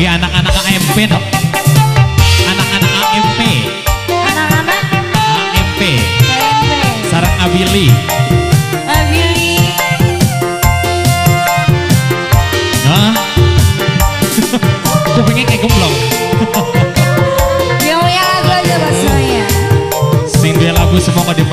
Ya anak-anak AMP dong. Anak-anak AMP. Anak-anak AMP. Sarang Abili. Abili. Hah? Kupingnya kayak gemblong. Yang punya lagu aja Mas Soya. Sing lagu semoga di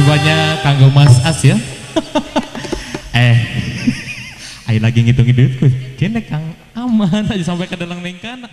kasih banyak kanggo Mas As ya. eh, ayo lagi ngitung duitku. Kene Kang aman aja sampai ke dalam nengkana.